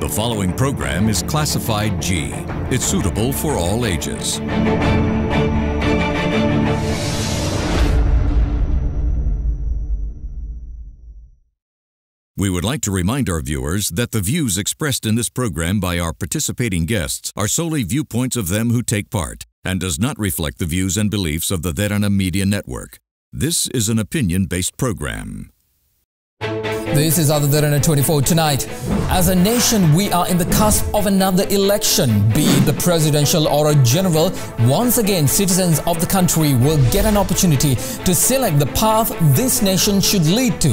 The following program is classified G. It's suitable for all ages. We would like to remind our viewers that the views expressed in this program by our participating guests are solely viewpoints of them who take part and does not reflect the views and beliefs of the Derana Media Network. This is an opinion based program. This is Ada Derana 24 tonight. As a nation, we are in the cusp of another election, be it the presidential or a general. Once again, citizens of the country will get an opportunity to select the path this nation should lead to.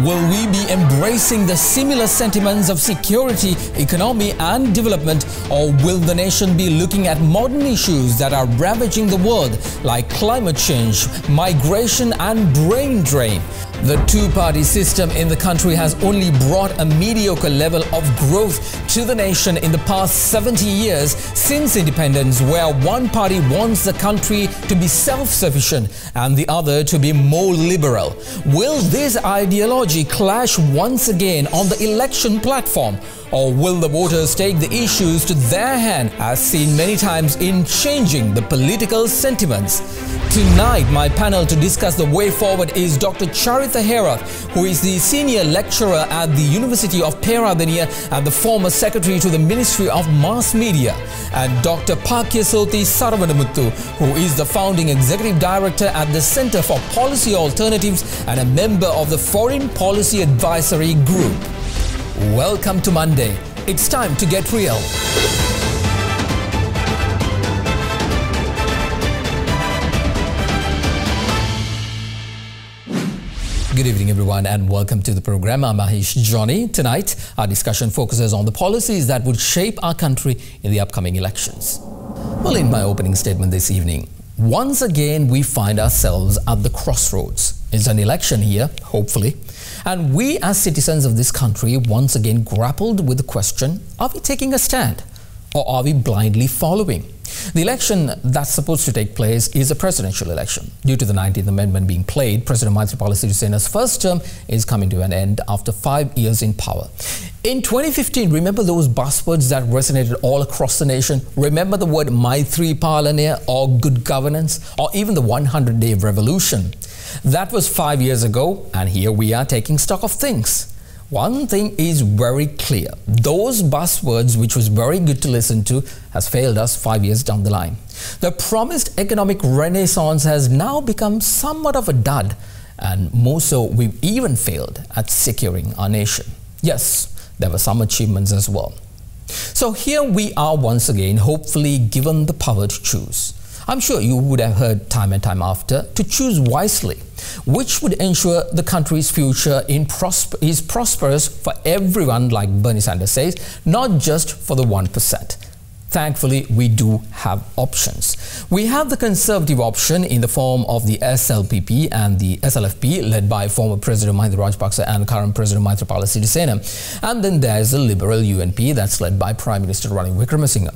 Will we be embracing the similar sentiments of security, economy and development or will the nation be looking at modern issues that are ravaging the world like climate change, migration and brain drain? The two-party system in the country has only brought a mediocre level of growth to the nation in the past 70 years since independence where one party wants the country to be self-sufficient and the other to be more liberal. Will this ideology clash once again on the election platform? Or will the voters take the issues to their hand as seen many times in changing the political sentiments? Tonight, my panel to discuss the way forward is Dr. Charitha Herath, who is the senior lecturer at the University of Peradeniya and the former secretary to the Ministry of Mass Media, and Dr. Paikiasothy Saravanamuttu, who is the founding executive director at the Center for Policy Alternatives and a member of the Foreign Policy Advisory Group. Welcome to Monday. It's time to get real. Good evening, everyone, and welcome to the program. I'm Mahieash Johnney. Tonight, our discussion focuses on the policies that would shape our country in the upcoming elections. Well, in my opening statement this evening, once again, we find ourselves at the crossroads. It's an election here, hopefully. And we, as citizens of this country, once again grappled with the question are we taking a stand or are we blindly following? The election that's supposed to take place is a presidential election. Due to the 19th Amendment being played, President Maithripala Sirisena's first term is coming to an end after five years in power. In 2015, remember those buzzwords that resonated all across the nation? Remember the word Maitri Palana or good governance or even the 100-day revolution? That was five years ago and here we are taking stock of things. One thing is very clear. Those buzzwords, which was very good to listen to, has failed us five years down the line. The promised economic renaissance has now become somewhat of a dud, and more so, we've even failed at securing our nation. Yes, there were some achievements as well. So here we are once again, hopefully given the power to choose. I'm sure you would have heard time and time after to choose wisely which would ensure the country's future prosper is prosperous for everyone, like Bernie Sanders says, not just for the 1%. Thankfully, we do have options. We have the conservative option in the form of the SLPP and the SLFP, led by former President Mahinda Rajapaksa and current President Maithripala Sirisena. And then there's the Liberal UNP that's led by Prime Minister Ranil Wickremesinghe.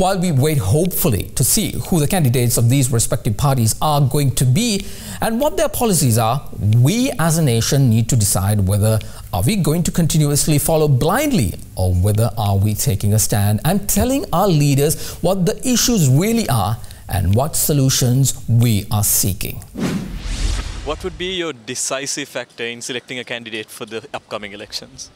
While we wait hopefully to see who the candidates of these respective parties are going to be and what their policies are, we as a nation need to decide whether are we going to continuously follow blindly or whether are we taking a stand and telling our leaders what the issues really are and what solutions we are seeking? What would be your decisive factor in selecting a candidate for the upcoming elections?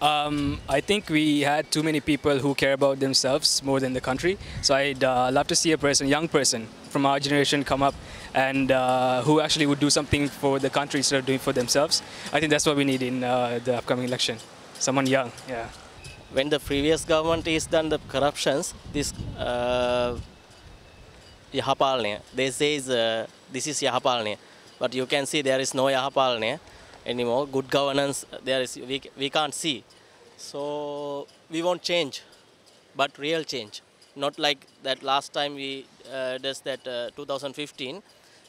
Um, I think we had too many people who care about themselves more than the country. So I'd uh, love to see a person, young person from our generation come up and uh, who actually would do something for the country instead of doing for themselves. I think that's what we need in uh, the upcoming election. Someone young, yeah. When the previous government is done the corruptions, this uh, they say uh, this is Yahapalne, but you can see there is no Yahapalne anymore. Good governance there is we, we can't see. So we want change, but real change. Not like that last time we uh, does that uh, 2015.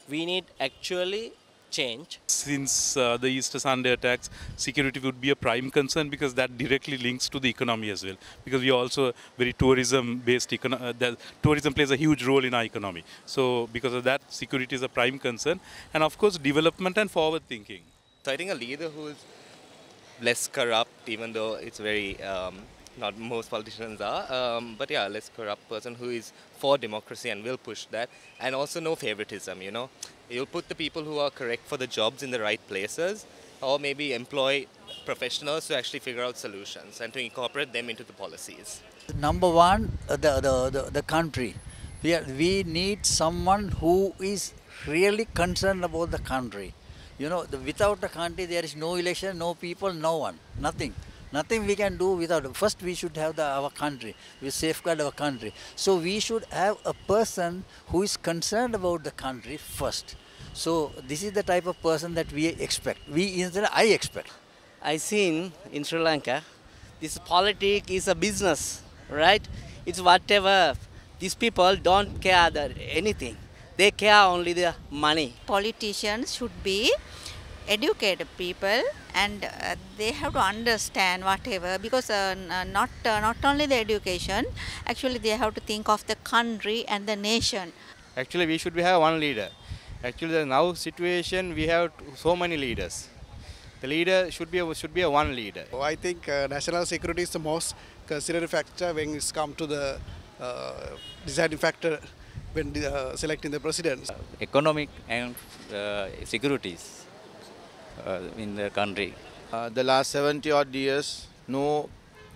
We need actually change. Since uh, the Easter Sunday attacks, security would be a prime concern because that directly links to the economy as well. Because we are also very tourism-based, uh, tourism plays a huge role in our economy. So because of that, security is a prime concern. And of course, development and forward thinking. So I think a leader who is less corrupt even though it's very um, not most politicians are. Um, but yeah, less corrupt person who is for democracy and will push that, and also no favoritism. You know, you'll put the people who are correct for the jobs in the right places, or maybe employ professionals to actually figure out solutions and to incorporate them into the policies. Number one, uh, the, the, the, the country. We, are, we need someone who is really concerned about the country. You know, the, without the country, there is no election, no people, no one, nothing. Nothing we can do without. First, we should have the, our country. We safeguard our country. So we should have a person who is concerned about the country first. So this is the type of person that we expect. We, I expect. I seen in Sri Lanka, this politics is a business, right? It's whatever. These people don't care that anything. They care only the money. Politicians should be educated people and uh, they have to understand whatever because uh, not uh, not only the education actually they have to think of the country and the nation actually we should have one leader actually the now situation we have so many leaders the leader should be a, should be a one leader. Oh, I think uh, national security is the most considered factor when it's come to the uh, deciding factor when uh, selecting the president. economic and uh, securities uh, in the country. Uh, the last 70 odd years, no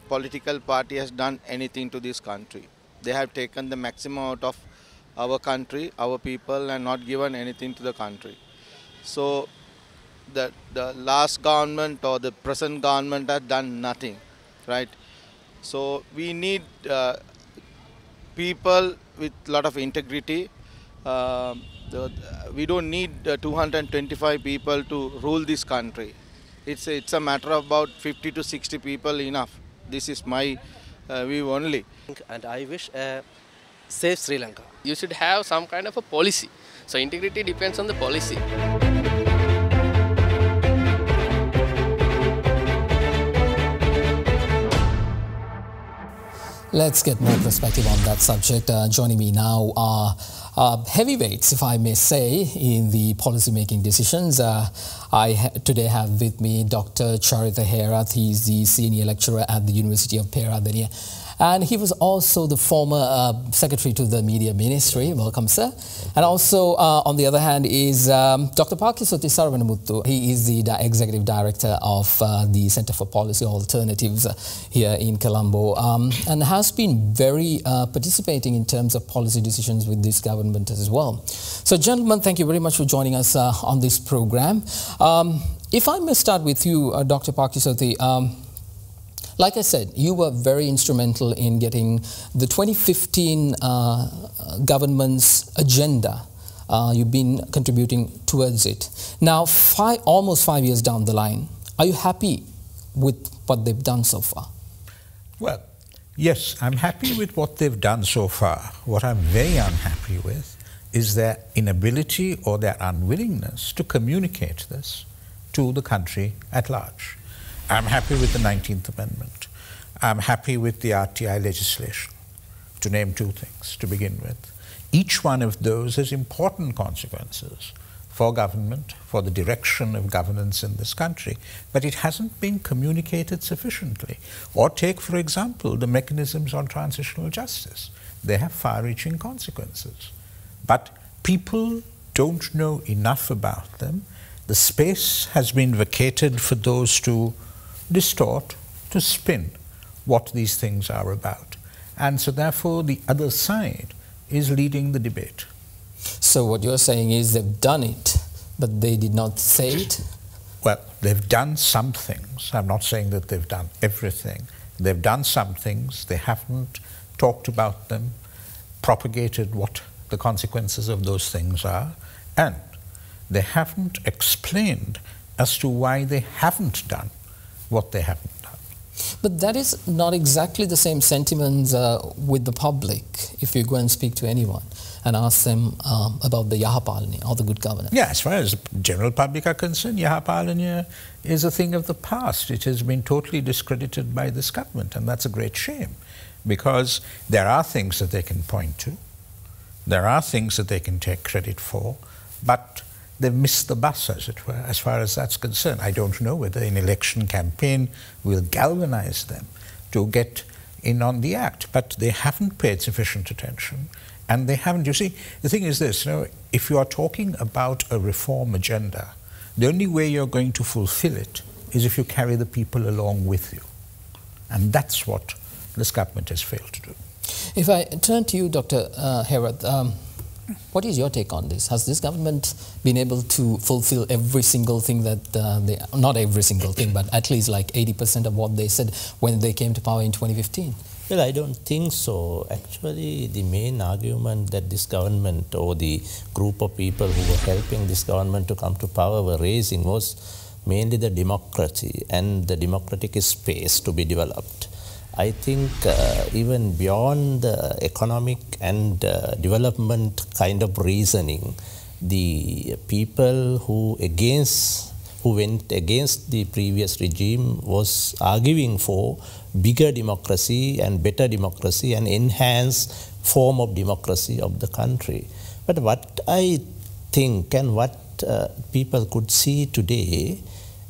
political party has done anything to this country. They have taken the maximum out of our country, our people, and not given anything to the country. So the, the last government or the present government has done nothing, right? So we need uh, people with lot of integrity. Uh, the, we don't need uh, 225 people to rule this country. It's a, it's a matter of about 50 to 60 people enough. This is my uh, view only. And I wish uh, save Sri Lanka. You should have some kind of a policy. So integrity depends on the policy. Let's get more perspective on that subject. Uh, joining me now are uh, heavyweights, if I may say, in the policy-making decisions. Uh, I ha today have with me Dr. Charitha Herath. He's the senior lecturer at the University of Peradeniya and he was also the former uh, secretary to the media ministry. Welcome, sir. And also, uh, on the other hand, is um, Dr. Paikiasothy Saravanamuttu. He is the di executive director of uh, the Center for Policy Alternatives uh, here in Colombo um, and has been very uh, participating in terms of policy decisions with this government as well. So, gentlemen, thank you very much for joining us uh, on this program. Um, if I may start with you, Dr. Paikiasothy, um, like I said, you were very instrumental in getting the 2015 uh, government's agenda. Uh, you've been contributing towards it. Now, five, almost five years down the line, are you happy with what they've done so far? Well, yes, I'm happy with what they've done so far. What I'm very unhappy with is their inability or their unwillingness to communicate this to the country at large. I'm happy with the 19th Amendment. I'm happy with the RTI legislation, to name two things to begin with. Each one of those has important consequences for government, for the direction of governance in this country, but it hasn't been communicated sufficiently. Or take, for example, the mechanisms on transitional justice. They have far-reaching consequences. But people don't know enough about them. The space has been vacated for those to distort, to spin what these things are about. And so, therefore, the other side is leading the debate. So, what you're saying is they've done it, but they did not say it? Well, they've done some things. I'm not saying that they've done everything. They've done some things, they haven't talked about them, propagated what the consequences of those things are, and they haven't explained as to why they haven't done what they haven't done. But that is not exactly the same sentiments uh, with the public if you go and speak to anyone and ask them um, about the Yahapalani or the good governance. Yeah, as far as the general public are concerned, Yahapalani is a thing of the past. It has been totally discredited by this government, and that's a great shame because there are things that they can point to, there are things that they can take credit for, but they've missed the bus, as it were, as far as that's concerned. I don't know whether an election campaign will galvanize them to get in on the act, but they haven't paid sufficient attention. And they haven't, you see, the thing is this, you know, if you are talking about a reform agenda, the only way you're going to fulfill it is if you carry the people along with you. And that's what this government has failed to do. If I turn to you, Dr. Uh, Herath, um, what is your take on this? Has this government been able to fulfill every single thing that uh, they, not every single thing, but at least like 80% of what they said when they came to power in 2015? Well, I don't think so. Actually, the main argument that this government or the group of people who were helping this government to come to power were raising was mainly the democracy and the democratic space to be developed. I think uh, even beyond the economic and uh, development kind of reasoning, the people who against who went against the previous regime was arguing for bigger democracy and better democracy and enhanced form of democracy of the country. But what I think and what uh, people could see today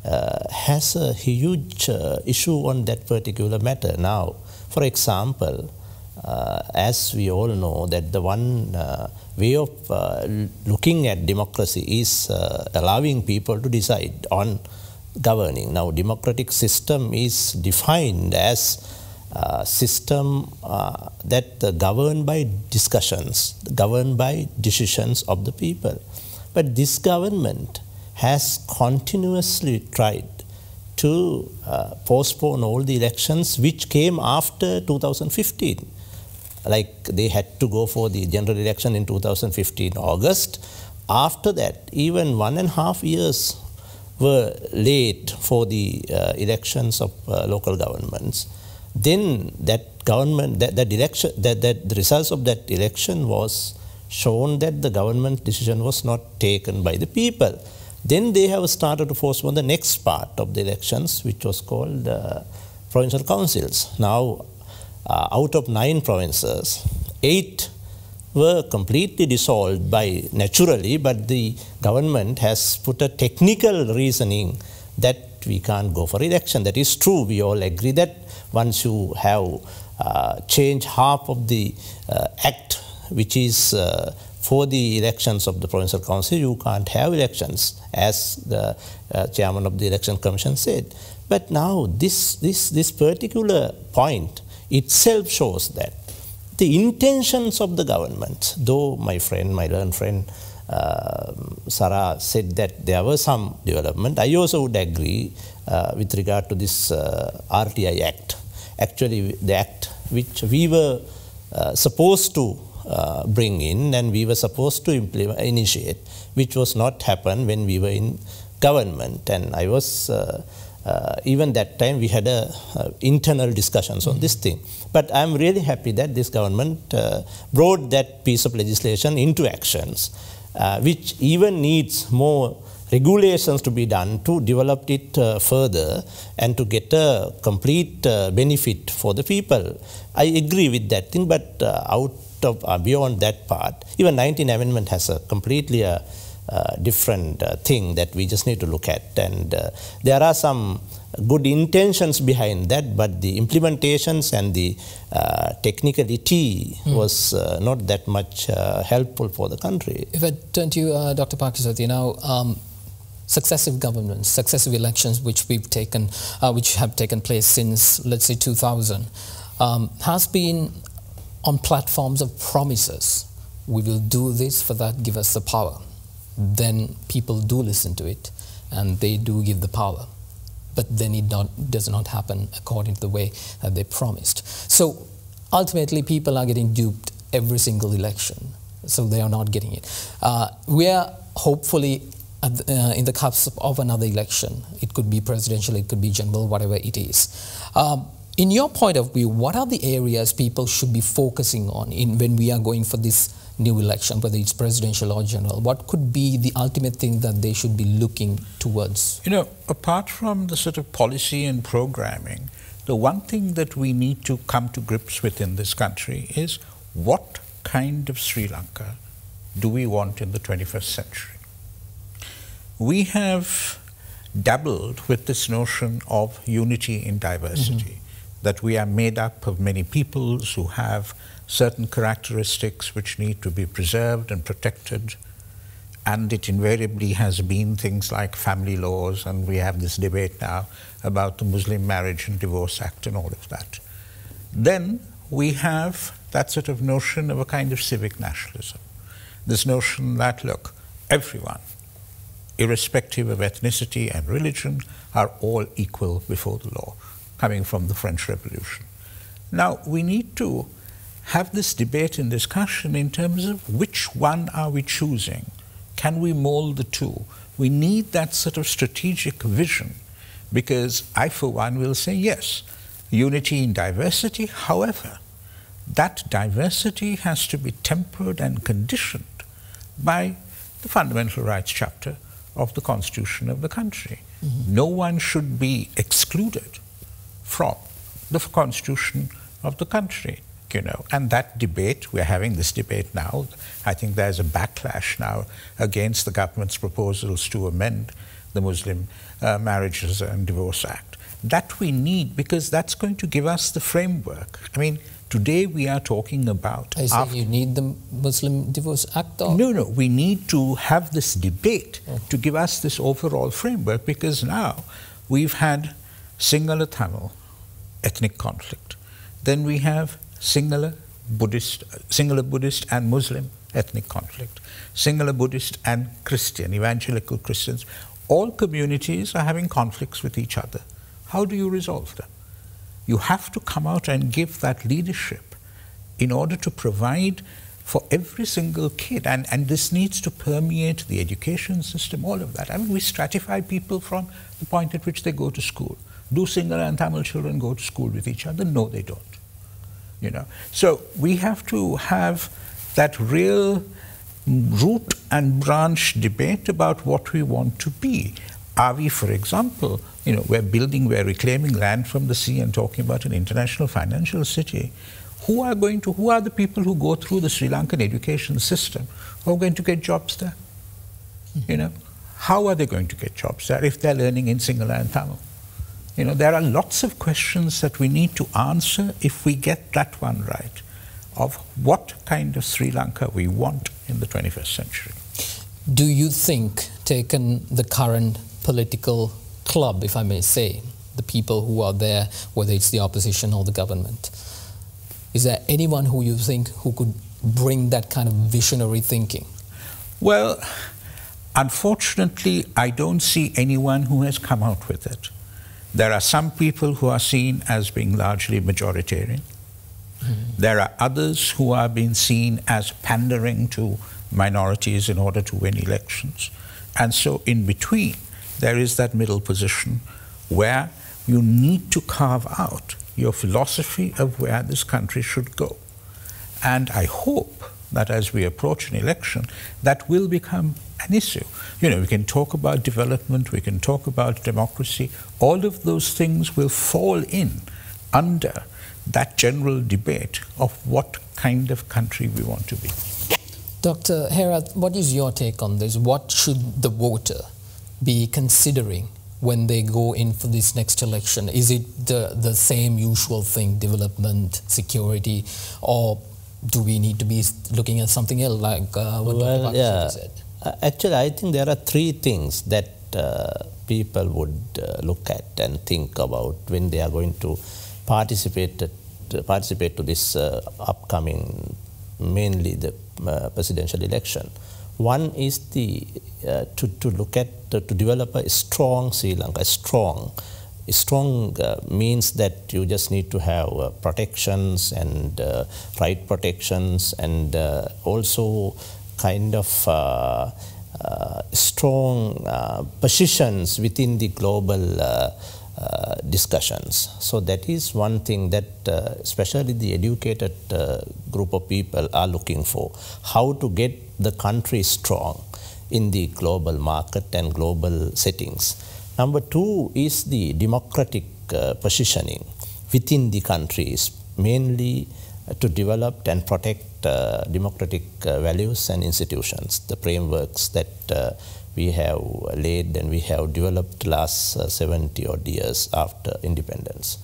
has a huge uh, issue on that particular matter. Now, for example, uh, as we all know that the one uh, way of uh, looking at democracy is uh, allowing people to decide on governing. Now, democratic system is defined as a system uh, that uh, governed by discussions, governed by decisions of the people. But this government has continuously tried to uh, postpone all the elections which came after 2015 like they had to go for the general election in 2015 August. After that, even one and a half years were late for the uh, elections of uh, local governments. Then that government, that, that election, that, that the results of that election was shown that the government decision was not taken by the people. Then they have started to postpone the next part of the elections, which was called uh, provincial councils. Now, uh, out of nine provinces, eight were completely dissolved by naturally, but the government has put a technical reasoning that we can't go for election. That is true. We all agree that once you have uh, changed half of the uh, act, which is uh, for the elections of the provincial council, you can't have elections, as the uh, chairman of the election commission said. But now this this this particular point itself shows that the intentions of the government, though my friend, my learned friend, uh, Sarah said that there was some development, I also would agree uh, with regard to this uh, RTI Act. Actually, the act which we were uh, supposed to uh, bring in and we were supposed to initiate, which was not happen when we were in government. And I was uh, uh, even that time we had a, uh, internal discussions on this thing. But I'm really happy that this government uh, brought that piece of legislation into actions, uh, which even needs more regulations to be done to develop it uh, further and to get a complete uh, benefit for the people. I agree with that thing, but out of beyond that part, even 19 amendment has a completely a uh, different uh, thing that we just need to look at. And uh, there are some good intentions behind that, but the implementations and the uh, technicality mm. was uh, not that much uh, helpful for the country. If I turn to you, Dr. Paikiasothy, now, um, successive governments, successive elections which we've taken, which have taken place since, let's say, 2000, um, has been on platforms of promises. We will do this, for that, give us the power then people do listen to it and they do give the power. But then it not, does not happen according to the way that they promised. So ultimately, people are getting duped every single election. So they are not getting it. Uh, we are hopefully uh, in the cusp of another election. It could be presidential, it could be general, whatever it is. Um, in your point of view, what are the areas people should be focusing on in, when we are going for this new election, whether it's presidential or general? What could be the ultimate thing that they should be looking towards? You know, apart from the sort of policy and programming, the one thing that we need to come to grips with in this country is what kind of Sri Lanka do we want in the 21st century? we have dabbled with this notion of unity in diversity, mm-hmm. That we are made up of many peoples who have certain characteristics which need to be preserved and protected. And it invariably has been things like family laws, and we have this debate now about the Muslim Marriage and Divorce Act and all of that. Then we have that sort of notion of a kind of civic nationalism. This notion that, look, everyone, irrespective of ethnicity and religion, are all equal before the law, coming from the French Revolution. Now, we need to have this debate and discussion in terms of which one are we choosing? Can we mold the two? We need that sort of strategic vision because I, for one, will say yes, unity in diversity. However, that diversity has to be tempered and conditioned by the fundamental rights chapter of the constitution of the country. Mm-hmm. No one should be excluded from the constitution of the country you know. And that debate, we're having this debate now. I think there's a backlash now against the government's proposals to amend the Muslim uh, Marriages and Divorce Act. That we need because that's going to give us the framework. I mean, today we are talking about. I say you need the Muslim Divorce Act? Or? No, no. We need to have this debate oh. to give us this overall framework because now we've had Sinhala Tamil ethnic conflict. Then we have Sinhala Buddhist, Sinhala Buddhist and Muslim ethnic conflict, Sinhala Buddhist and Christian, evangelical Christians. All communities are having conflicts with each other. How do you resolve them? You have to come out and give that leadership in order to provide for every single kid. And, and this needs to permeate the education system, all of that. I mean, we stratify people from the point at which they go to school. Do Sinhala and Tamil children go to school with each other? No, they don't you know. So we have to have that real root and branch debate about what we want to be. Are we, for example, you know, we're building, we're reclaiming land from the sea and talking about an international financial city. Who are going to, who are the people who go through the Sri Lankan education system who are going to get jobs there? You know, how are they going to get jobs there if they're learning in Sinhala and Tamil? You know, there are lots of questions that we need to answer if we get that one right of what kind of Sri Lanka we want in the 21st century. Do you think, taken the current political club, if I may say, the people who are there, whether it's the opposition or the government, is there anyone who you think who could bring that kind of visionary thinking? Well, unfortunately, I don't see anyone who has come out with it. There are some people who are seen as being largely majoritarian. Mm-hmm. There are others who are being seen as pandering to minorities in order to win elections. And so, in between, there is that middle position where you need to carve out your philosophy of where this country should go. And I hope that as we approach an election, that will become an issue. You know, we can talk about development, we can talk about democracy. All of those things will fall in under that general debate of what kind of country we want to be. Dr. Herath, what is your take on this? What should the voter be considering when they go in for this next election? Is it the, the same usual thing, development, security, or do we need to be looking at something else like uh, what well, Dr. yeah. said? Uh, actually, I think there are three things that uh, people would uh, look at and think about when they are going to participate to, participate to this uh, upcoming, mainly the uh, presidential election. One is the uh, to, to look at to develop a strong Sri Lanka, strong. Strong means that you just need to have protections and right protections and also kind of uh, uh, strong uh, positions within the global uh, discussions. So that is one thing that uh, especially the educated uh, group of people are looking for. How to get the country strong in the global market and global settings. Number two is the democratic positioning within the countries, mainly to develop and protect democratic uh, values and institutions, the frameworks that uh, we have laid and we have developed last uh, 70 odd years after independence.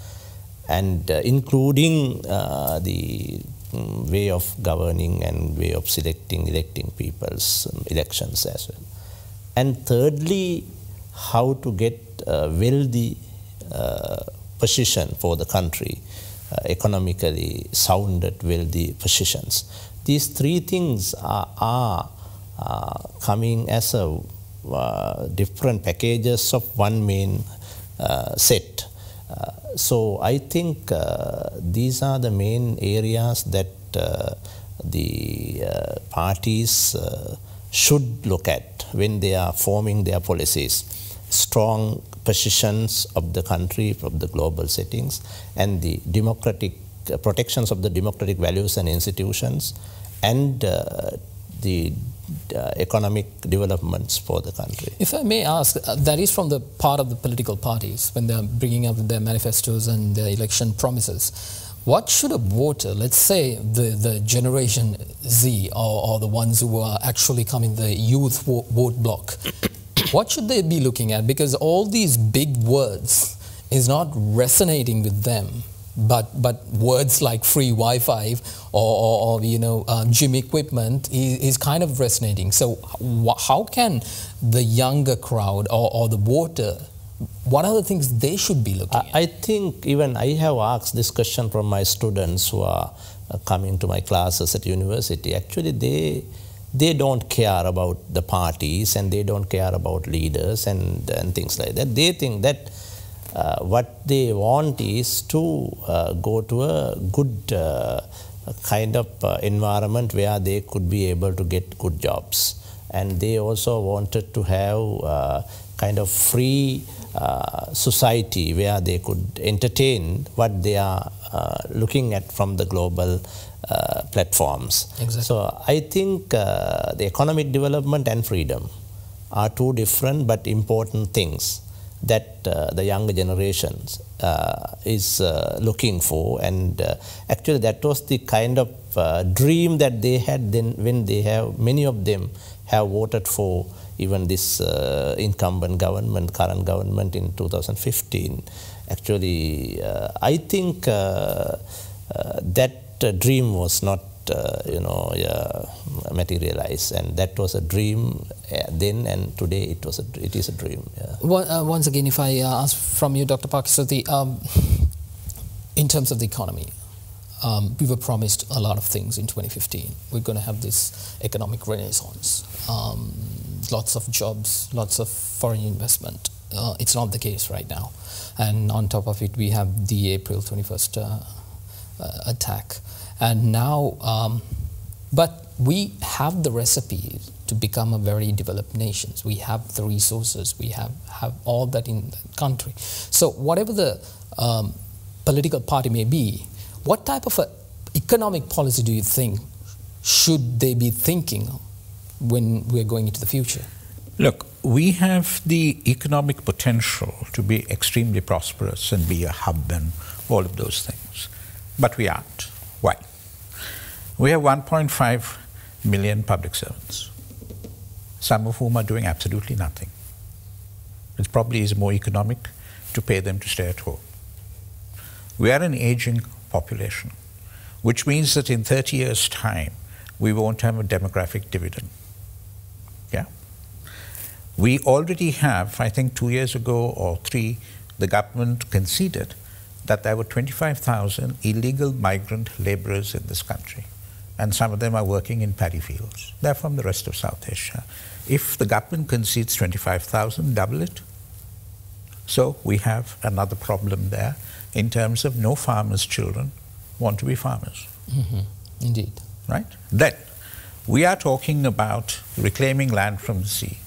And uh, including uh, the um, way of governing and way of selecting, electing people's um, elections as well. And thirdly, how to get a wealthy uh, position for the country, uh, economically sounded, wealthy positions. These three things are, are uh, coming as a uh, different packages of one main uh, set. Uh, so I think uh, these are the main areas that the parties should look at when they are forming their policies. Strong positions of the country from the global settings and the democratic uh, protections of the democratic values and institutions and uh, the uh, economic developments for the country. If I may ask, uh, that is from the part of the political parties when they're bringing up their manifestos and their election promises. What should a voter, let's say the, the Generation Z or, or the ones who are actually coming, the youth vote block, what should they be looking at? Because all these big words is not resonating with them but but words like free Wi-Fi or, or, or you know um, gym equipment is, is, kind of resonating. So how can the younger crowd or, or the voter what are the things they should be looking I, at? I think even I have asked this question from my students who are uh, coming to my classes at university. Actually, they they don't care about the parties and they don't care about leaders and, and things like that. They think that uh, what they want is to uh, go to a good uh, kind of uh, environment where they could be able to get good jobs. And they also wanted to have uh, kind of free uh, society where they could entertain what they are looking at from the global platforms. Exactly. So I think the economic development and freedom are two different but important things that uh, the younger generations uh, is uh, looking for and uh, actually that was the kind of uh, dream that they had then when they have many of them have voted for even this uh, incumbent government current government in 2015 actually i think that dream was not uh, you know, uh. And that was a dream uh, then, and today it was a, it is a dream. Yeah. Well, uh, once again, if I uh, ask from you, Dr. Paikiasothy, um, in terms of the economy, um, we were promised a lot of things in 2015. We're going to have this economic renaissance, um, lots of jobs, lots of foreign investment. Uh, it's not the case right now. And on top of it, we have the April 21st attack. And now, um, but we have the recipe to become a very developed nation. We have the resources. We have, have all that in the country. So whatever the um, political party may be, what type of economic policy do you think should they be thinking when we're going into the future? Look, we have the economic potential to be extremely prosperous and be a hub and all of those things. But we aren't. Why? We have 1.5 million public servants, some of whom are doing absolutely nothing. It probably is more economic to pay them to stay at home. We are an aging population, which means that in 30 years' time, we won't have a demographic dividend. Yeah? We already have, I think two years ago or three, the government conceded that there were 25,000 illegal migrant laborers in this country and some of them are working in paddy fields. They're from the rest of South Asia. If the government concedes 25,000, double it. So we have another problem there in terms of no farmers' children want to be farmers. Mm-hmm. Indeed. Right? Then we are talking about reclaiming land from the sea.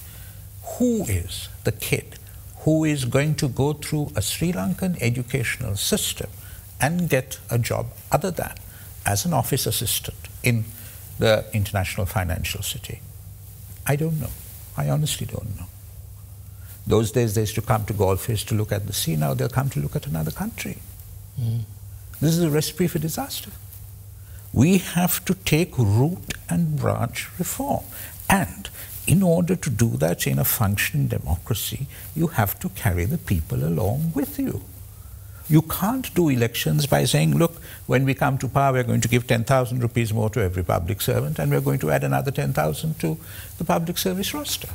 Who is the kid who is going to go through a Sri Lankan educational system and get a job other than as an office assistant in the international financial city? I don't know. I honestly don't know. Those days they used to come to Galle Face to look at the sea. Now they'll come to look at another country. Mm. This is a recipe for disaster. We have to take root and branch reform. And in order to do that in a functioning democracy, you have to carry the people along with you. You can't do elections by saying, look, when we come to power, we're going to give 10,000 rupees more to every public servant, and we're going to add another 10,000 to the public service roster.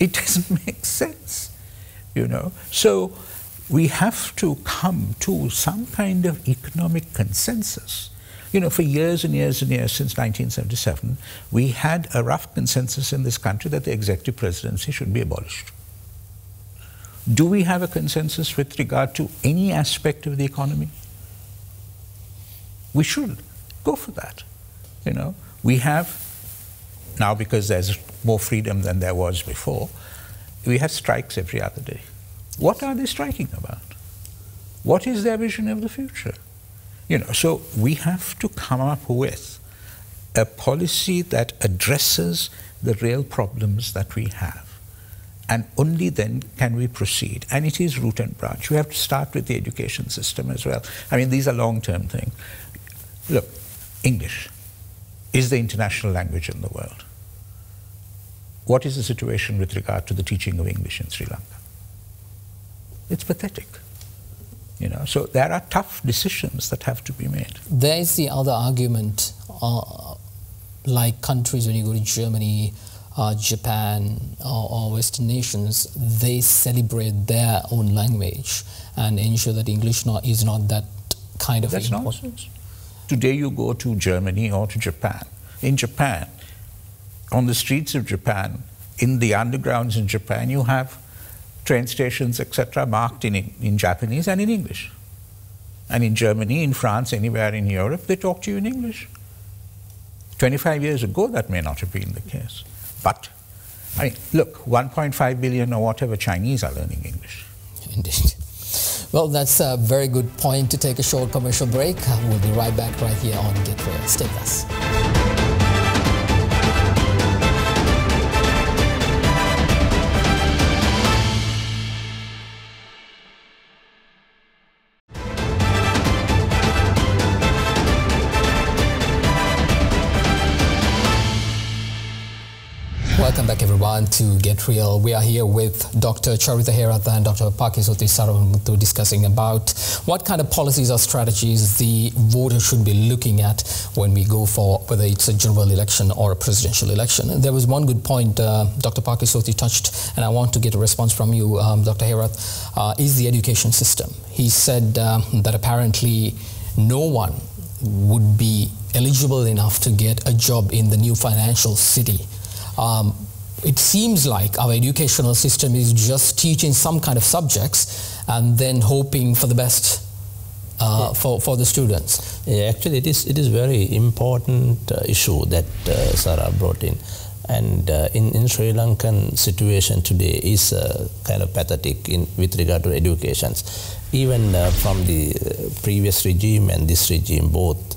It doesn't make sense, you know. So we have to come to some kind of economic consensus. You know, for years and years and years since 1977, we had a rough consensus in this country that the executive presidency should be abolished. Do we have a consensus with regard to any aspect of the economy? We should go for that. You know, we have now because there's more freedom than there was before, we have strikes every other day. What are they striking about? What is their vision of the future? You know, so we have to come up with a policy that addresses the real problems that we have. And only then can we proceed. And it is root and branch. We have to start with the education system as well. I mean, these are long term things. Look, English is the international language in the world. What is the situation with regard to the teaching of English in Sri Lanka? It's pathetic. You know, so there are tough decisions that have to be made. There is the other argument, uh, like countries when you go to Germany, uh, Japan, or, or, Western nations, they celebrate their own language and ensure that English not, is not that kind of That's nonsense. Today you go to Germany or to Japan. In Japan, on the streets of Japan, in the undergrounds in Japan, you have train stations, etc., marked in, in Japanese and in English. And in Germany, in France, anywhere in Europe, they talk to you in English. 25 years ago, that may not have been the case. But, I mean, look, 1.5 billion or whatever Chinese are learning English. Indeed. Well, that's a very good point to take a short commercial break. We'll be right back right here on Get Real. Stay with us. Everyone to Get Real. We are here with Dr. Charitha Herath and Dr. Paikiasothy Saravanamuttu discussing about what kind of policies or strategies the voter should be looking at when we go for whether it's a general election or a presidential election. There was one good point uh, Dr. Paikiasothy touched, and I want to get a response from you, um, Dr. Herath, uh, is the education system. He said um, that apparently no one would be eligible enough to get a job in the new financial city. Um, it seems like our educational system is just teaching some kind of subjects and then hoping for the best uh, yeah. for, for the students. Yeah, actually, it is, it is very important uh, issue that uh, Sarah brought in. And uh, in, in Sri Lankan situation today is uh, kind of pathetic in, with regard to educations. Even uh, from the previous regime and this regime, both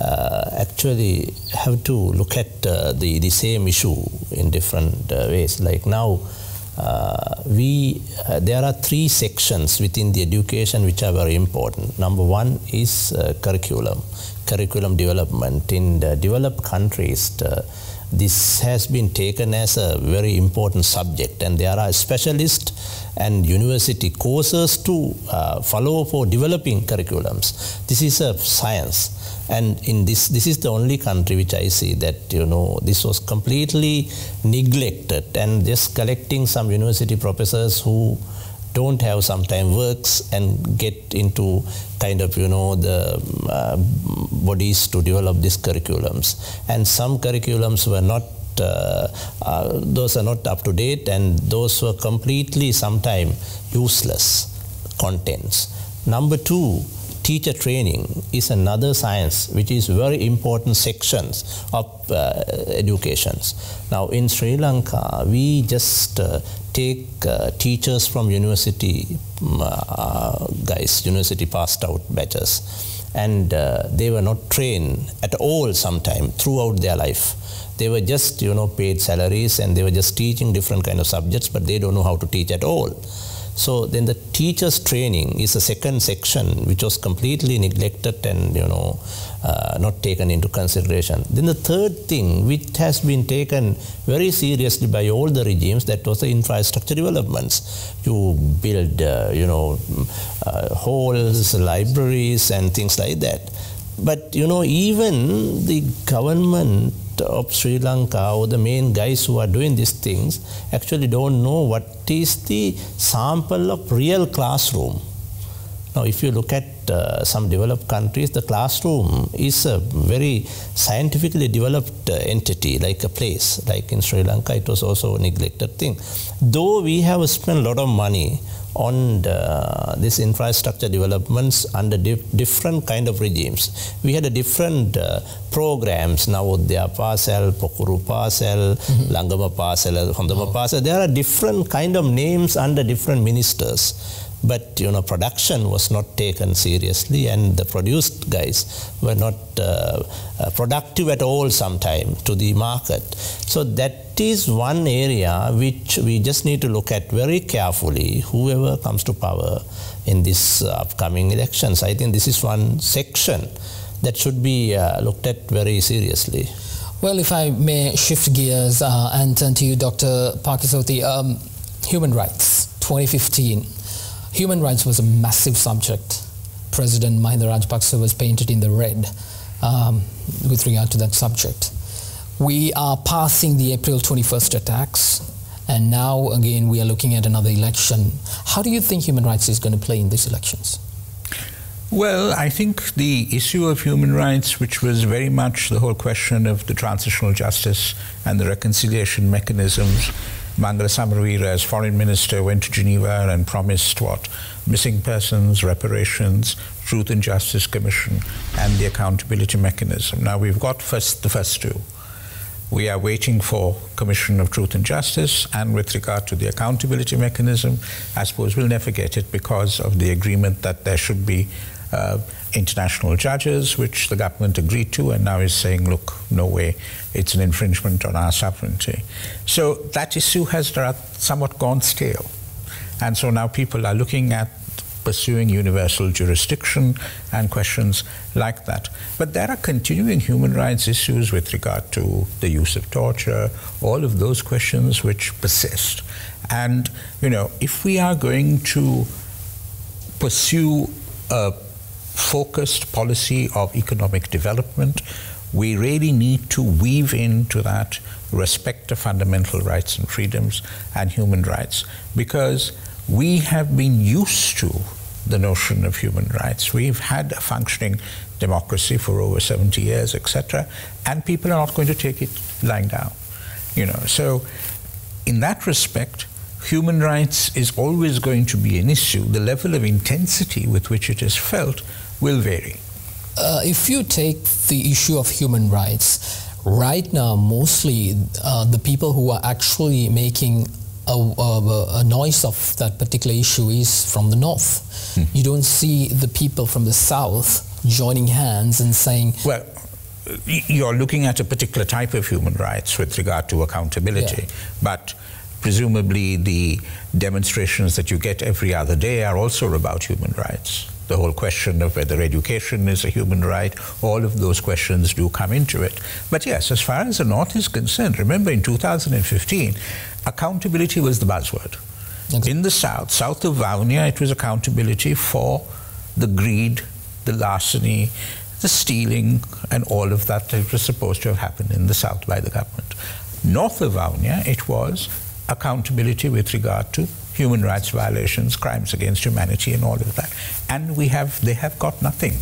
actually have to look at uh, the, the same issue in different uh, ways. Like now, uh, we uh, there are three sections within the education which are very important. Number one is uh, curriculum, curriculum development in the developed countries. this has been taken as a very important subject, and there are specialists and university courses to follow for developing curriculums. This is a science and in this, this is the only country which I see that, you know, this was completely neglected and just collecting some university professors who don't have sometime works and get into kind of, you know, the uh, bodies to develop these curriculums. And some curriculums were not uh, uh, those are not up to date and those were completely sometime useless contents. Number two, teacher training is another science which is very important sections of uh, educations. Now in Sri Lanka, we just uh, take uh, teachers from university mm, uh, guys, university passed out batches, and uh, they were not trained at all sometime throughout their life. They were just, you know, paid salaries and they were just teaching different kind of subjects, but they don't know how to teach at all. So then the teachers training is a second section which was completely neglected and you know uh, not taken into consideration. Then the third thing which has been taken very seriously by all the regimes that was the infrastructure developments. You build uh, you know uh, halls, libraries and things like that. But you know even the government of Sri Lanka or the main guys who are doing these things actually don't know what is the sample of real classroom. Now, if you look at uh, some developed countries, the classroom is a very scientifically developed uh, entity, like a place. Like in Sri Lanka, it was also a neglected thing. Though we have spent a lot of money on the, this infrastructure developments under different kind of regimes. We had a different uh, programs, Navodaya Pasal, Pokuru Pasal, mm-hmm. Langama Pasal, Hondama oh. Pasal. There are different kind of names under different ministers but you know production was not taken seriously and the produced guys were not uh, uh, productive at all sometime to the market so that is one area which we just need to look at very carefully whoever comes to power in this uh, upcoming elections i think this is one section that should be uh, looked at very seriously well if i may shift gears uh, and turn to you dr Paikiasothy, um, human rights 2015 Human rights was a massive subject. President Mahinda Rajapaksa was painted in the red um, with regard to that subject. We are passing the April 21st attacks, and now again we are looking at another election. How do you think human rights is going to play in these elections? Well, I think the issue of human rights, which was very much the whole question of the transitional justice and the reconciliation mechanisms, Mangala Samaraweera, as foreign minister, went to Geneva and promised what? Missing persons, reparations, Truth and Justice Commission, and the accountability mechanism. Now we've got first the first two. We are waiting for Commission of Truth and Justice, and with regard to the accountability mechanism, I suppose we'll never get it because of the agreement that there should be uh, international judges, which the government agreed to, and now is saying, look, no way, it's an infringement on our sovereignty. So that issue has somewhat gone stale. And so now people are looking at pursuing universal jurisdiction and questions like that. But there are continuing human rights issues with regard to the use of torture, all of those questions which persist. And, you know, if we are going to pursue a focused policy of economic development, we really need to weave into that respect of fundamental rights and freedoms and human rights because we have been used to the notion of human rights. We've had a functioning democracy for over 70 years, etc., and people are not going to take it lying down. You know, so in that respect, human rights is always going to be an issue. The level of intensity with which it is felt will vary. Uh, if you take the issue of human rights, right now, mostly uh, the people who are actually making a, a, a, noise of that particular issue is from the north. Hmm. You don't see the people from the south joining hands and saying, well, you're looking at a particular type of human rights with regard to accountability, yeah. but presumably the demonstrations that you get every other day are also about human rights the whole question of whether education is a human right, all of those questions do come into it. But yes, as far as the North is concerned, remember in 2015, accountability was the buzzword. Okay. In the South, south of Vavuniya, it was accountability for the greed, the larceny, the stealing, and all of that that was supposed to have happened in the South by the government. North of Vavuniya, it was accountability with regard to human rights violations, crimes against humanity, and all of that. And we have, they have got nothing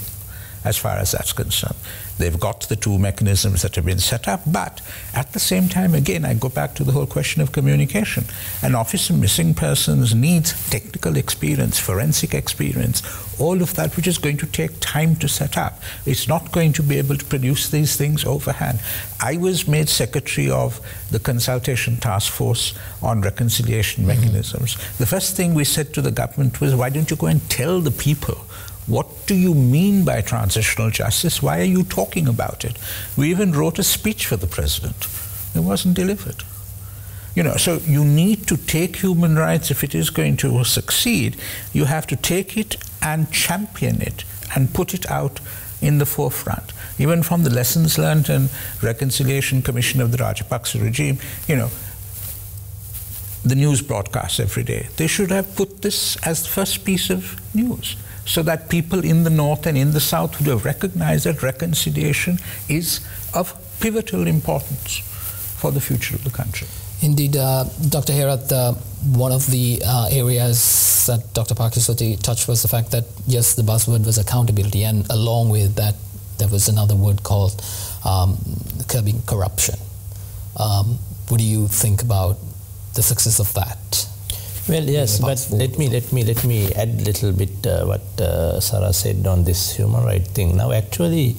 as far as that's concerned. They've got the two mechanisms that have been set up, but at the same time, again, I go back to the whole question of communication. An office of missing persons needs technical experience, forensic experience, all of that, which is going to take time to set up. It's not going to be able to produce these things overhand. I was made secretary of the consultation task force on reconciliation mm-hmm. mechanisms. The first thing we said to the government was, why don't you go and tell the people what do you mean by transitional justice? Why are you talking about it? We even wrote a speech for the president. It wasn't delivered. You know, so you need to take human rights if it is going to succeed. You have to take it and champion it and put it out in the forefront. Even from the lessons learned and Reconciliation Commission of the Rajapaksa regime, you know, the news broadcasts every day. They should have put this as the first piece of news so that people in the north and in the south would have recognized that reconciliation is of pivotal importance for the future of the country. Indeed, uh, Dr. Herath, uh, one of the uh, areas that Dr. Paikiasothy touched was the fact that, yes, the buzzword was accountability, and along with that, there was another word called um, curbing corruption. Um, what do you think about the success of that? Well, yes, but let me let me let me add a little bit uh, what uh, Sarah said on this human right thing. Now, actually,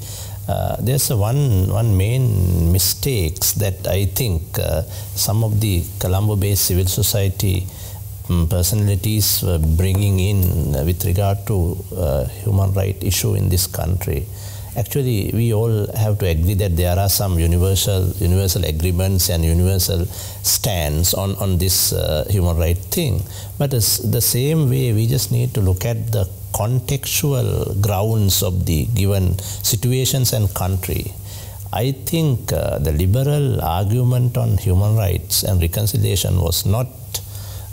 uh, there's a one one main mistakes that I think uh, some of the Colombo-based civil society um, personalities were bringing in with regard to uh, human right issue in this country actually we all have to agree that there are some universal universal agreements and universal stands on on this uh, human right thing. But the same way we just need to look at the contextual grounds of the given situations and country. I think uh, the liberal argument on human rights and reconciliation was not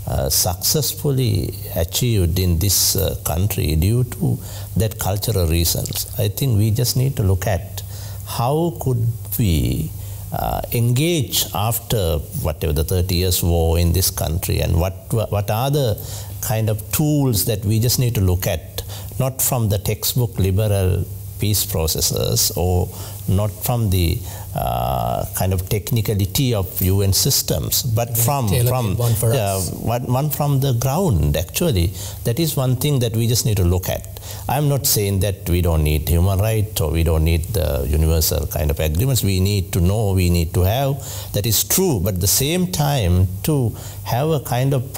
uh, successfully achieved in this uh, country due to that cultural reasons. I think we just need to look at how could we uh, engage after whatever the 30 years war in this country and what what are the kind of tools that we just need to look at not from the textbook liberal peace processes or not from the uh, kind of technicality of UN systems, but from from one, uh, one from the ground. Actually, that is one thing that we just need to look at. I'm not saying that we don't need human rights or we don't need the universal kind of agreements. We need to know, we need to have. That is true, but at the same time, to have a kind of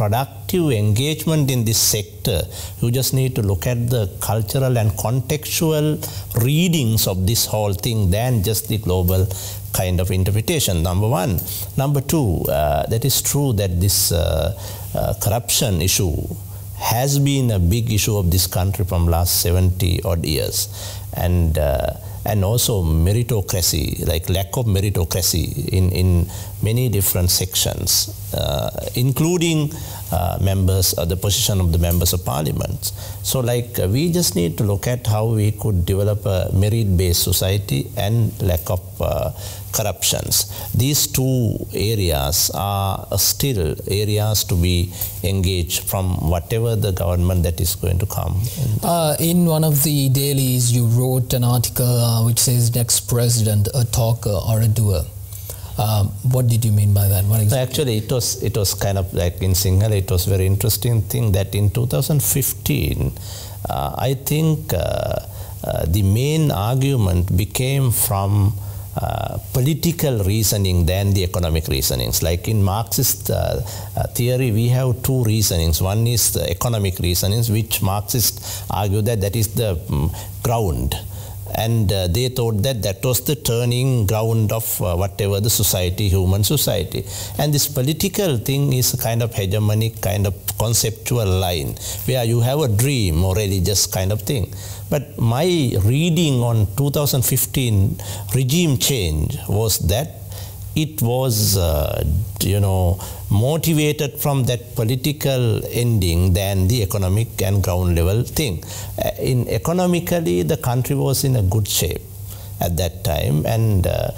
productive engagement in this sector, you just need to look at the cultural and contextual readings of this whole thing than just the global kind of interpretation, number one. Number two, uh, that is true that this uh, uh, corruption issue has been a big issue of this country from last 70 odd years and uh, and also meritocracy like lack of meritocracy in in many different sections uh, including uh, members uh, the position of the members of parliament so like uh, we just need to look at how we could develop a merit based society and lack of uh, corruptions. These two areas are still areas to be engaged from whatever the government that is going to come. Uh, in one of the dailies, you wrote an article which says next president, a talker or a doer. Um, what did you mean by that? Exactly? Actually, it was it was kind of like in Sinhala. It was very interesting thing that in 2015, uh, I think uh, uh, the main argument became from uh, political reasoning than the economic reasonings. Like in Marxist uh, uh, theory, we have two reasonings. One is the economic reasonings, which Marxists argue that that is the um, ground and uh, they thought that that was the turning ground of uh, whatever the society, human society. And this political thing is a kind of hegemonic, kind of conceptual line where you have a dream or religious kind of thing. But my reading on 2015 regime change was that it was, uh, you know, motivated from that political ending than the economic and ground level thing. Uh, in economically, the country was in a good shape at that time and uh,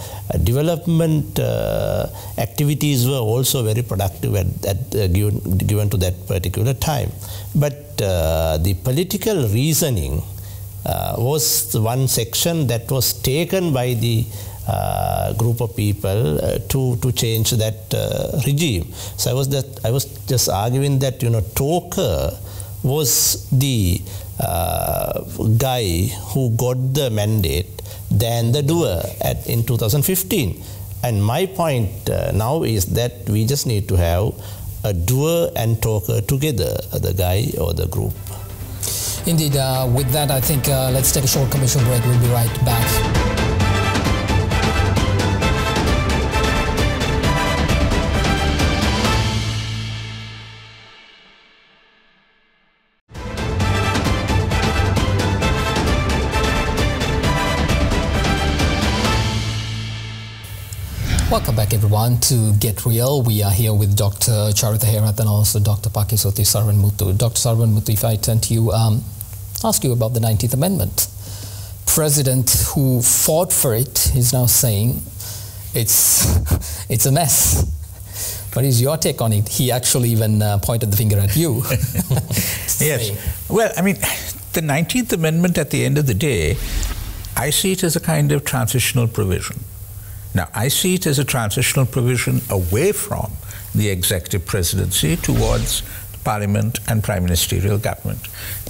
development uh, activities were also very productive at, at uh, given, given to that particular time but uh, the political reasoning uh, was one section that was taken by the uh, group of people uh, to to change that uh, regime. So I was that I was just arguing that you know Talker was the uh, guy who got the mandate than the doer at in 2015. And my point uh, now is that we just need to have a doer and talker together, the guy or the group. Indeed, with that, I think let's take a short commercial break. We'll be right back. Welcome back, everyone, to Get Real. We are here with Dr. Charitha Herath and also Dr. Paikiasothy Saravanamuttu. Dr. Saravanamuttu, if I turn to you, um, ask you about the 19th Amendment. President who fought for it is now saying it's, it's a mess. What is your take on it? He actually even uh, pointed the finger at you. yes. Well, I mean, the 19th Amendment at the end of the day, I see it as a kind of transitional provision. Now, I see it as a transitional provision away from the executive presidency towards parliament and prime ministerial government.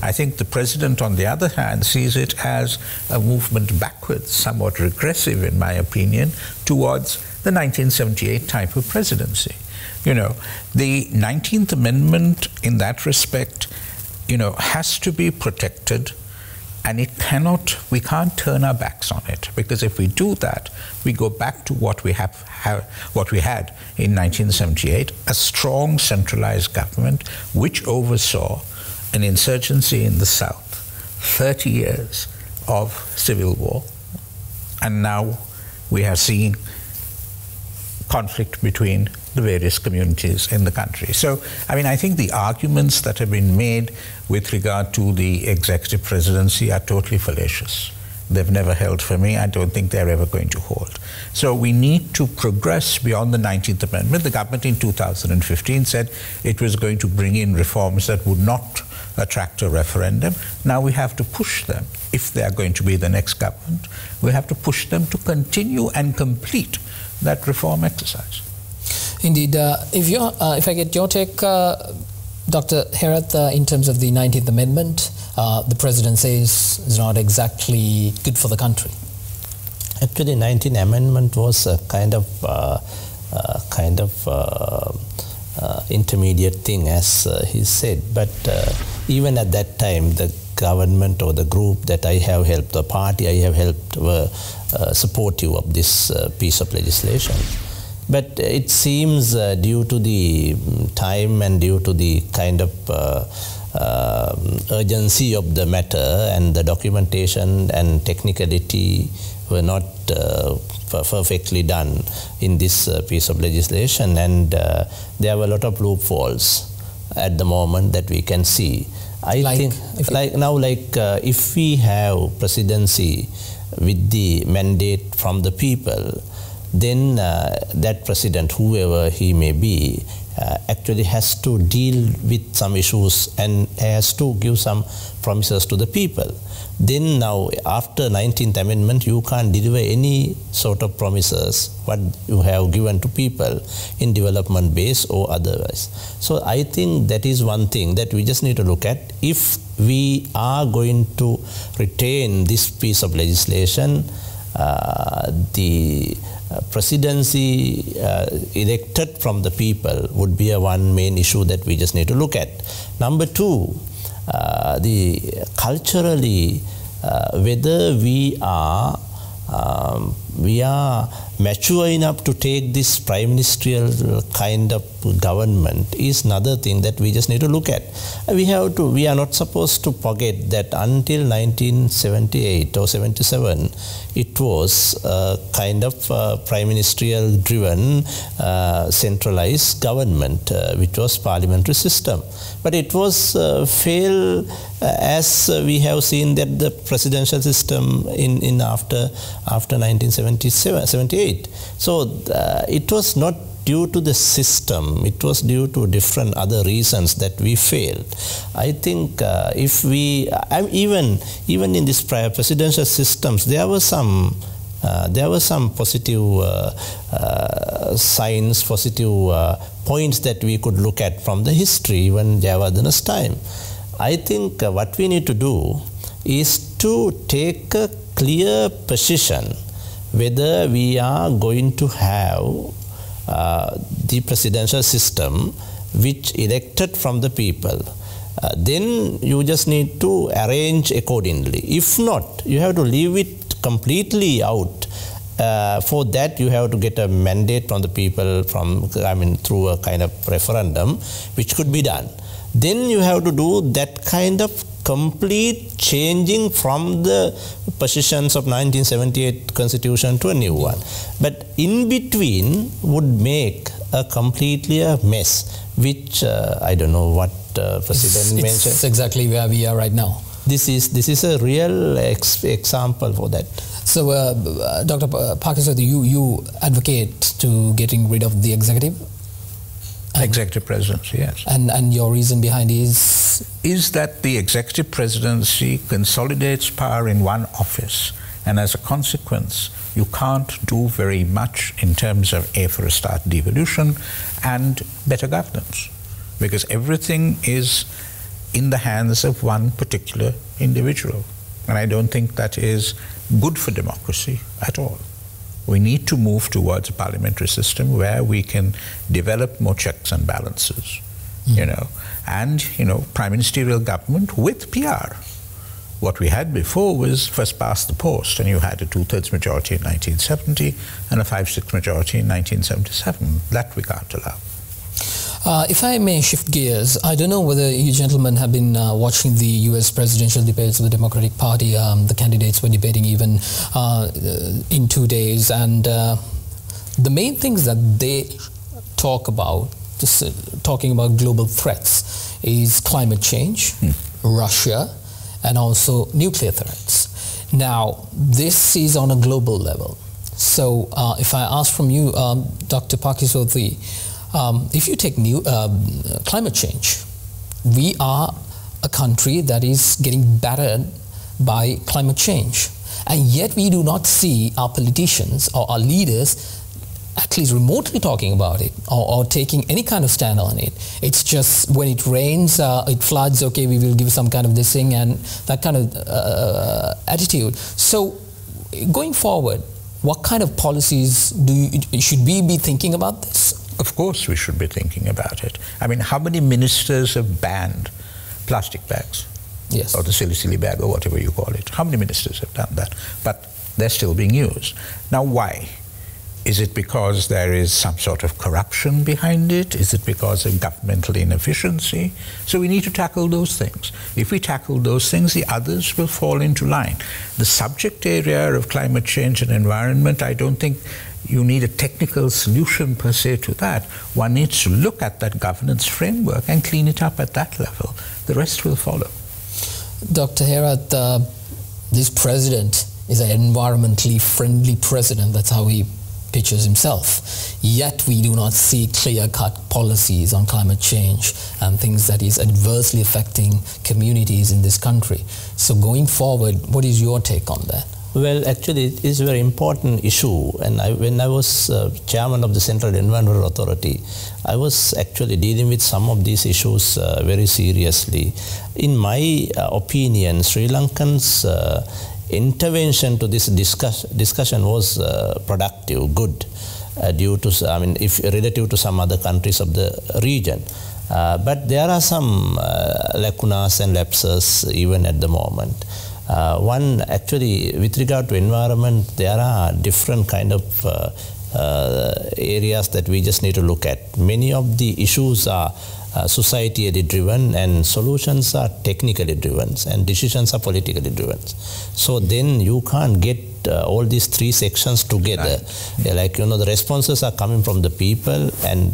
I think the president, on the other hand, sees it as a movement backwards, somewhat regressive, in my opinion, towards the 1978 type of presidency. You know, the 19th Amendment, in that respect, you know, has to be protected and it cannot we can't turn our backs on it because if we do that we go back to what we have, have, what we had in 1978 a strong centralized government which oversaw an insurgency in the south 30 years of civil war and now we are seeing conflict between the various communities in the country. So, I mean, I think the arguments that have been made with regard to the executive presidency are totally fallacious. They've never held for me. I don't think they're ever going to hold. So we need to progress beyond the 19th Amendment. The government in 2015 said it was going to bring in reforms that would not attract a referendum. Now we have to push them. If they are going to be the next government, we have to push them to continue and complete that reform exercise. Indeed. Uh, if, you uh, if I get your take, uh, Dr. Herath, uh, in terms of the 19th Amendment, uh, the President says is not exactly good for the country. Actually, 19th Amendment was a kind of uh, kind of intermediate thing, as he said. But even at that time, the government or the group that I have helped, the party I have helped, were supportive of this piece of legislation. But it seems uh, due to the time and due to the kind of uh, uh, urgency of the matter and the documentation and technicality were not uh, perfectly done in this uh, piece of legislation and uh, there were a lot of loopholes at the moment that we can see. I like think like now like if we have presidency with the mandate from the people then uh, that president, whoever he may be, uh, actually has to deal with some issues and has to give some promises to the people. Then now, after 19th Amendment, you can't deliver any sort of promises what you have given to people in development base or otherwise. So I think that is one thing that we just need to look at. If we are going to retain this piece of legislation, the uh, presidency uh, elected from the people would be a one main issue that we just need to look at. Number two, uh, the culturally whether we are um, we are mature enough to take this prime ministerial kind of government is another thing that we just need to look at. We have to, we are not supposed to forget that until 1978 or 77, it was a kind of uh, prime ministerial driven uh, centralized government, uh, which was parliamentary system. But it was uh, fail uh, as we have seen that the presidential system in, in after, after 1977, 78. So uh, it was not due to the system, it was due to different other reasons that we failed. I think uh, if we, I'm even, even in this prior presidential systems, there were some uh, there were some positive uh, uh, signs, positive points that we could look at from the history, even Jayawardena's time. I think uh, what we need to do is to take a clear position whether we are going to have uh, the presidential system which elected from the people. Uh, then you just need to arrange accordingly. If not, you have to leave it completely out. Uh, for that, you have to get a mandate from the people from, I mean, through a kind of referendum, which could be done. Then you have to do that kind of complete changing from the positions of 1978 constitution to a new one. But in between would make a completely a mess, which uh, I don't know what uh, President it's, mentioned. It's exactly where we are right now. This is this is a real ex- example for that. So, uh, Dr. Paikiasothy, you you advocate to getting rid of the executive executive presidency, yes. And, and your reason behind is? Is that the executive presidency consolidates power in one office, and as a consequence, you can't do very much in terms of, A, for a start, devolution and better governance, because everything is in the hands of one particular individual. And I don't think that is good for democracy at all. We need to move towards a parliamentary system where we can develop more checks and balances, mm. you know, and, you know, prime ministerial government with PR. What we had before was first past the post, and you had a two-thirds majority in 1970 and a five-sixth majority in 1977. That we can't allow. Uh, if I may shift gears, I don't know whether you gentlemen have been uh, watching the U.S. presidential debates of the Democratic Party. Um, the candidates were debating even uh, in two days, and uh, the main things that they talk about, just uh, talking about global threats, is climate change, hmm. Russia, and also nuclear threats. Now, this is on a global level. So, uh, if I ask from you, um, Dr. Paikiasothy, um, if you take new um, climate change, we are a country that is getting battered by climate change. And yet we do not see our politicians or our leaders at least remotely talking about it or, or, taking any kind of stand on it. It's just when it rains, uh, it floods, okay, we will give some kind of this thing and that kind of uh, attitude. So going forward, what kind of policies do you, should we be thinking about this? Of course, we should be thinking about it. I mean, how many ministers have banned plastic bags? Yes. Or the silly, silly bag, or whatever you call it. How many ministers have done that? But they're still being used. Now, why? Is it because there is some sort of corruption behind it? Is it because of governmental inefficiency? So we need to tackle those things. If we tackle those things, the others will fall into line. The subject area of climate change and environment, I don't think you need a technical solution per se to that. One needs to look at that governance framework and clean it up at that level. The rest will follow. Dr. Herath, uh, this president is an environmentally friendly president. That's how he pictures himself. Yet we do not see clear-cut policies on climate change and things that is adversely affecting communities in this country. So going forward, what is your take on that? Well, actually, it is a very important issue. And I, when I was uh, chairman of the Central Environmental Authority, I was actually dealing with some of these issues uh, very seriously. In my uh, opinion, Sri Lankans uh, intervention to this discuss, discussion was uh, productive, good, uh, due to, I mean, if relative to some other countries of the region. Uh, but there are some uh, lacunas and lapses even at the moment. Uh, one, actually, with regard to environment, there are different kind of uh, areas that we just need to look at. Many of the issues are uh, societally driven and solutions are technically driven and decisions are politically driven. So then you can't get uh, all these three sections together. Right. Like, you know, the responses are coming from the people and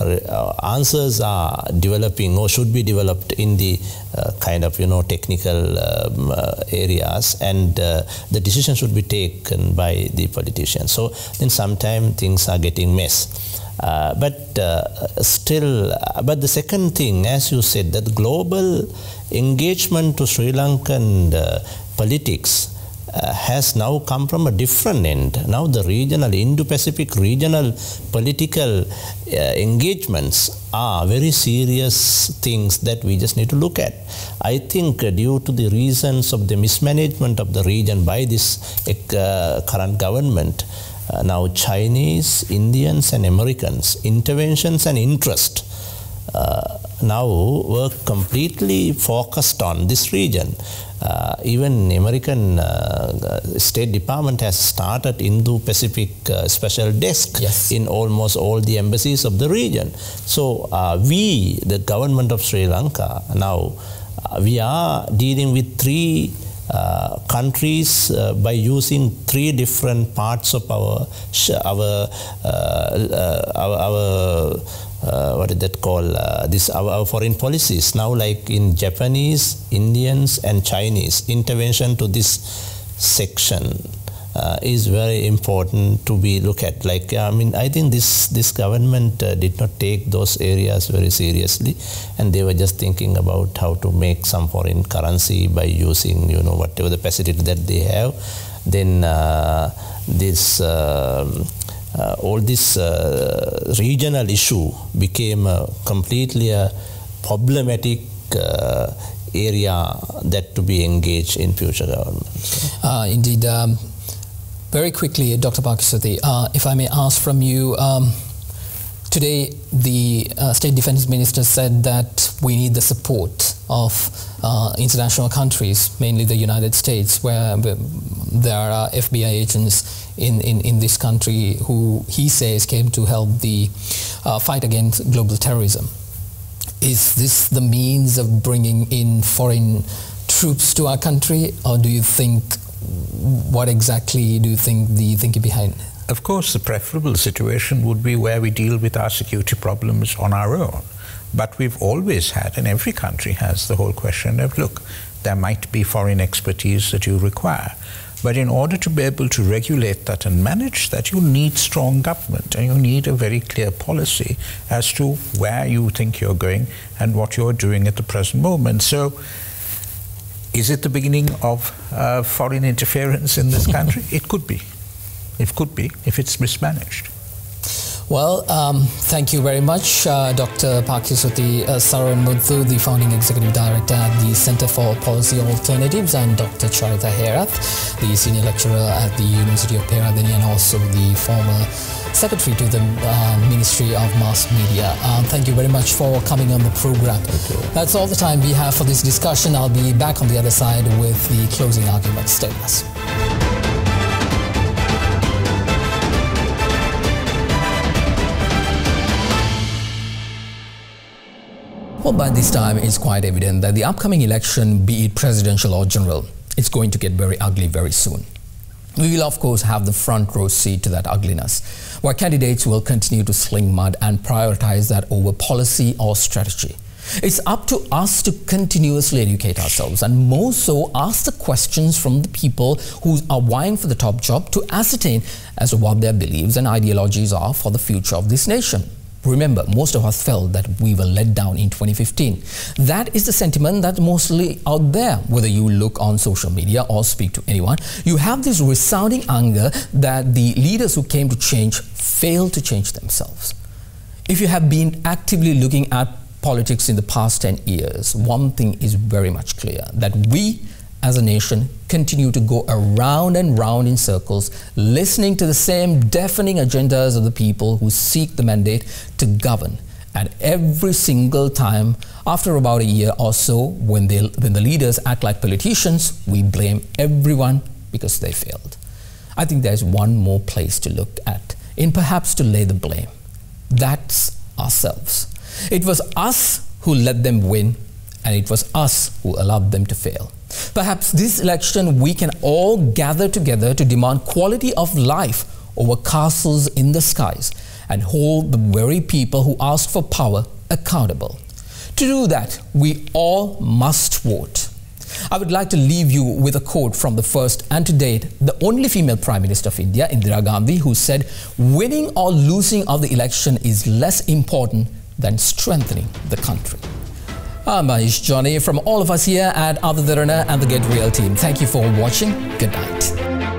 uh, answers are developing or should be developed in the uh, kind of, you know, technical um, uh, areas and uh, the decision should be taken by the politicians. So then sometimes things are getting mess. Uh, but uh, still, uh, but the second thing, as you said, that global engagement to Sri Lankan uh, politics has now come from a different end. Now the regional, Indo-Pacific regional political engagements are very serious things that we just need to look at. I think due to the reasons of the mismanagement of the region by this current government, uh, now Chinese, Indians and Americans, interventions and interest uh, now were completely focused on this region. Uh, even American uh, State Department has started Indo-Pacific uh, special desk yes. in almost all the embassies of the region. So uh, we, the government of Sri Lanka, now we are dealing with three uh, countries uh, by using three different parts of our our uh, uh, our, our uh, what is that called this our, our, foreign policies now like in Japanese, Indians and Chinese intervention to this section uh, is very important to be looked at. Like I mean, I think this this government uh, did not take those areas very seriously, and they were just thinking about how to make some foreign currency by using you know whatever the facility that they have. Then uh, this. Um, uh, all this uh, regional issue became completely a problematic uh, area that to be engaged in future government. Uh, indeed. Um, very quickly, Dr. Paikiasothy, uh, if I may ask from you, um, today the uh, State Defense Minister said that we need the support of uh, international countries, mainly the United States, where there are FBI agents in, in, in this country who he says came to help the uh, fight against global terrorism. Is this the means of bringing in foreign troops to our country, or do you think what exactly do you think the thinking behind? Of course, the preferable situation would be where we deal with our security problems on our own. But we've always had, and every country has, the whole question of look, there might be foreign expertise that you require. But in order to be able to regulate that and manage that, you need strong government and you need a very clear policy as to where you think you're going and what you're doing at the present moment. So is it the beginning of uh, foreign interference in this country? it could be. It could be if it's mismanaged. Well, um, thank you very much, uh, Dr. Paikiasothy uh, Saravanamuttu, the founding executive director at the Center for Policy Alternatives, and Dr. Charitha Herath, the senior lecturer at the University of Peradeniya, and also the former Secretary to the uh, Ministry of Mass Media. Um, thank you very much for coming on the program. That's all the time we have for this discussion. I'll be back on the other side with the closing arguments. Stay with us. Well, by this time, it's quite evident that the upcoming election, be it presidential or general, it's going to get very ugly very soon. We will, of course, have the front row seat to that ugliness, where candidates will continue to sling mud and prioritize that over policy or strategy. It's up to us to continuously educate ourselves and more so ask the questions from the people who are vying for the top job to ascertain as to what their beliefs and ideologies are for the future of this nation. Remember, most of us felt that we were let down in 2015. That is the sentiment that's mostly out there, whether you look on social media or speak to anyone. You have this resounding anger that the leaders who came to change failed to change themselves. If you have been actively looking at politics in the past 10 years, one thing is very much clear that we as a nation continue to go around and round in circles, listening to the same deafening agendas of the people who seek the mandate to govern. And every single time, after about a year or so, when, they, when the leaders act like politicians, we blame everyone because they failed. I think there's one more place to look at, in perhaps to lay the blame. That's ourselves. It was us who let them win, and it was us who allowed them to fail. Perhaps this election we can all gather together to demand quality of life over castles in the skies and hold the very people who ask for power accountable. To do that, we all must vote. I would like to leave you with a quote from the first and to date the only female Prime Minister of India, Indira Gandhi, who said, Winning or losing of the election is less important than strengthening the country. I'm Mahieash Johnney from all of us here at Ada Derana and the Get Real team. Thank you for watching. Good night.